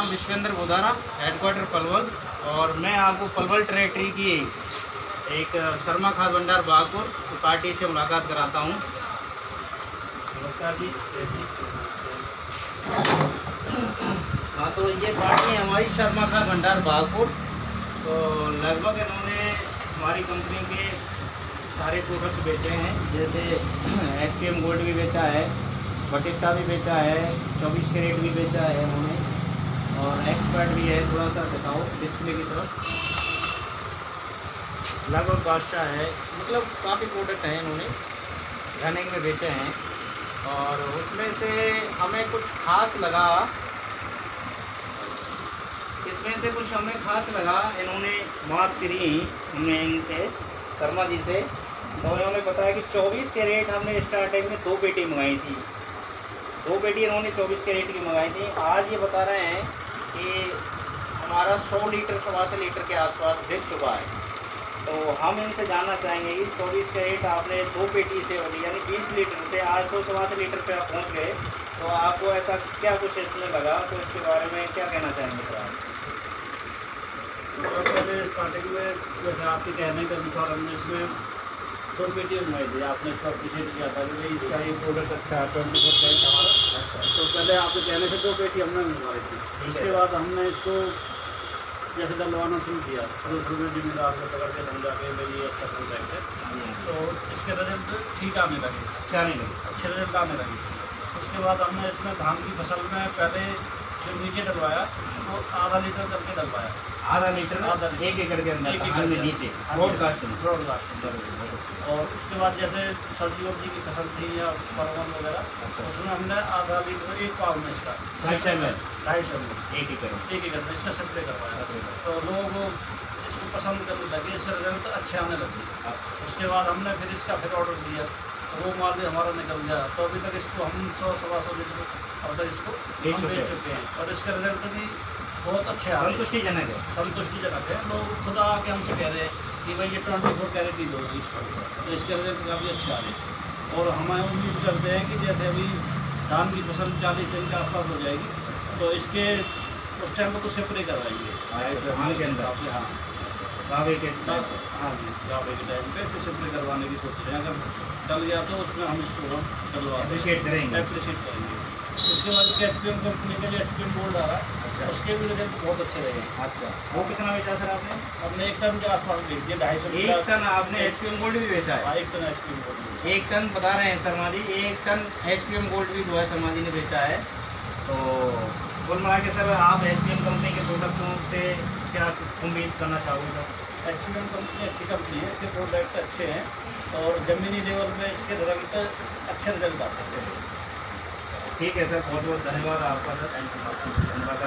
नाम विश्वेंद्र बुधारा हेडक्वार्टर पलवल, और मैं आपको पलवल ट्रेटरी की एक शर्मा खाद भंडार बागपुर की पार्टी से मुलाकात कराता हूँ। नमस्कार जी हाँ तो ये पार्टी हमारी शर्मा खाद भंडार बागपुर। तो लगभग इन्होंने हमारी कंपनी के सारे प्रोडक्ट बेचे हैं, जैसे एच गोल्ड भी बेचा है बटिस्टा भी बेचा है, चौबीस कैरेट भी बेचा है उन्होंने और एक्सपर्ट भी है थोड़ा सा बताओ डिस्प्ले की तरफ़। लगभग बादशाह है मतलब काफ़ी प्रोडक्ट हैं इन्होंने रनिंग में बेचे हैं। और उसमें से हमें कुछ खास लगा। इसमें से कुछ हमें खास लगा, इन्होंने बात करी हमने इनसे, शर्मा जी से। तो उन्होंने बताया कि 24 के रेट हमने स्टार्टिंग में दो पेटी मंगाई थी। दो पेटी इन्होंने 24 के रेट की मंगाई थी। आज ये बता रहे हैं कि हमारा 100 लीटर, सवा सौ लीटर के आसपास बिक चुका है। तो हम इनसे जानना चाहेंगे कि 24 के रेट आपने दो पेटी से होगी यानी 20 लीटर से आज सौ, सवा सौ लीटर पे आप पहुँच गए। तो आपको ऐसा क्या कुछ इसमें लगा? तो इसके बारे में क्या कहना चाहेंगे सर आप पहले स्टार्टिंग में जैसे आपके कहने के अनुसार हमने इसमें दो पेटी मंगाई थी आपने इसको अप्रिशिएट किया था कि इसका ये प्रोडक्ट अच्छा है ट्वेंटी फोर पॉइंट हमारा अच्छा तो पहले आपके कहने से दो पेटी हमने मंगवाई थी। उसके बाद हमने इसको जैसे डलवाना शुरू किया शुरू शुरू में जिम्मेदार को पकड़ के समझा के भाई ये अच्छा प्रोडक्ट है। तो इसके रिज़ल्ट ठीक आने लगे अच्छा नहीं। लगे अच्छे रिज़ल्ट आने लगे। इसके उसके बाद हमने इसमें धान की फ़सल में पहले जो नीचे डलवाया वो आधा लीटर करके डलवाया। आधा लीटर आधा एक एकड़ के अंदर एक में एकड़ नीचे। हाँ, ब्रॉडकास्ट में। ब्रॉडकास्ट और उसके बाद जैसे सब्ज़ी वब्जी की फ़सल थी या परवल वगैरह अच्छा। उसमें हमने आधा लीटर एक पाव में इसका। ढाई सौ ml? ढाई सौ ml, एक एकड़। में एक एकड़ में इसका स्प्रे करवाया। तो लोग इसको पसंद करने लगे इसका रिज़ल्ट अच्छे आने लगे। अच्छा। उसके बाद हमने फिर इसका फिर ऑर्डर दिया। तो वो माल भी हमारा निकल गया। तो अभी तक इसको हम सौ सवा सौ लीटर तक इसको हम चुके हैं। चुके हैं। और इसका रिज़ल्ट भी बहुत अच्छे आ हैं। संतुष्टिजनक है। संतुष्टिजनक है। लोग खुद आके हमसे कह रहे हैं कि भाई ये ट्वेंटी फोर कैरेट ही दो इसको। तो इसके रिज़ल्ट काफ़ी अच्छे आ रहे हैं। और हम उम्मीद करते हैं कि जैसे अभी धान की फ़सल चालीस दिन के आसपास हो जाएगी तो इसके उस टाइम पर कुछ स्प्रे करवाएँगे। धान के हिसाब से हाँ। गावे के हाँ जी। गावे के टाइम पे इसे स्प्रे करवाने की सोच रहे हैं। अगर चल गया तो उसमें हम इसको दें। अप्रिशिएट करेंगे। एप्रिशिएट करेंगे। इसके बाद इसके एच कंपनी के लिए एच गोल्ड आ रहा अच्छा। है उसके भी रिज़ल्ट बहुत अच्छे रहे हैं अच्छा। वो कितना बेचा सर आपने? हमने एक टन के आसपास बेच दिया ढाई सौ एक टन आपने एचपीएम गोल्ड भी बेचा है? एक टन एच गोल्ड एक टन बता रहे हैं शर्मा जी एक टन एचपीएम गोल्ड भी जो है शर्मा जी ने बेचा है। तो कुल मिला के सर आप एचपीएम कंपनी के प्रोडक्टों से क्या उम्मीद करना चाहूँगा? एच एच कंपनी अच्छी कंपनी है इसके प्रोडक्ट अच्छे हैं और ज़मीनी लेवल में इसके रिज़ल्ट अच्छे रिज़ल्ट आते हैं। ठीक है सर बहुत बहुत धन्यवाद आपका सर। थैंक यू धन्यवाद।